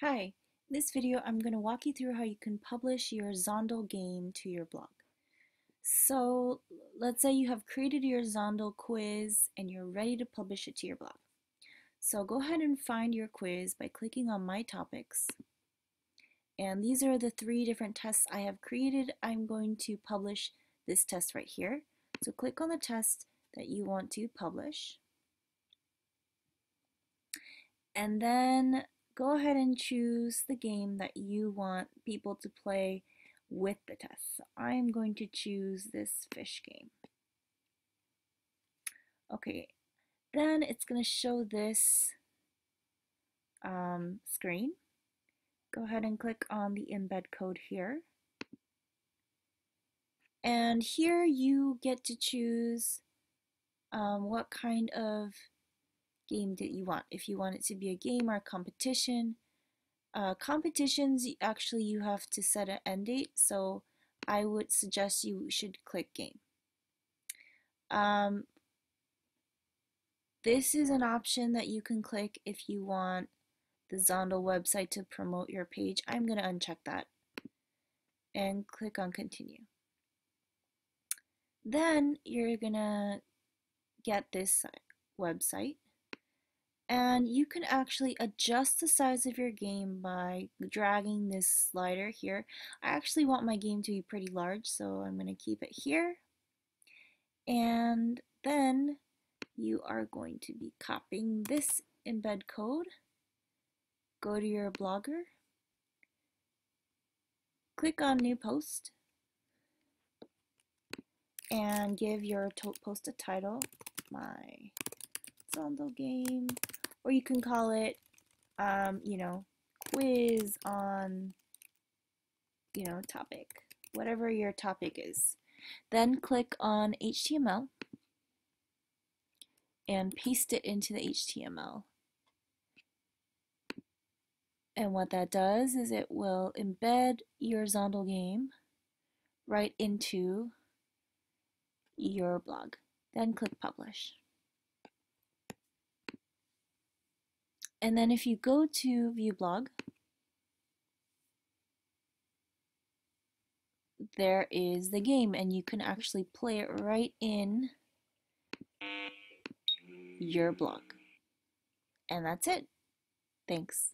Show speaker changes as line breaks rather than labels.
Hi, in this video I'm going to walk you through how you can publish your Zondle game to your blog. So let's say you have created your Zondle quiz and you're ready to publish it to your blog. So go ahead and find your quiz by clicking on My Topics. And these are the three different tests I have created. I'm going to publish this test right here. So click on the test that you want to publish. And then go ahead and choose the game that you want people to play with the test. So I'm going to choose this fish game. Okay, then it's going to show this um, screen. Go ahead and click on the embed code here. And here you get to choose um, what kind of game that you want. If you want it to be a game or a competition. Uh, competitions, actually you have to set an end date, so I would suggest you should click game. Um, this is an option that you can click if you want the Zondle website to promote your page. I'm going to uncheck that and click on continue. Then you're going to get this website and you can actually adjust the size of your game by dragging this slider here. I actually want my game to be pretty large, so I'm going to keep it here. And then you are going to be copying this embed code. Go to your blogger. Click on new post. And give your post a title. My Zondle game or you can call it, um, you know, quiz on, you know, topic, whatever your topic is. Then click on HTML and paste it into the HTML. And what that does is it will embed your Zondle game right into your blog. Then click publish. And then if you go to view blog, there is the game and you can actually play it right in your blog. And that's it. Thanks.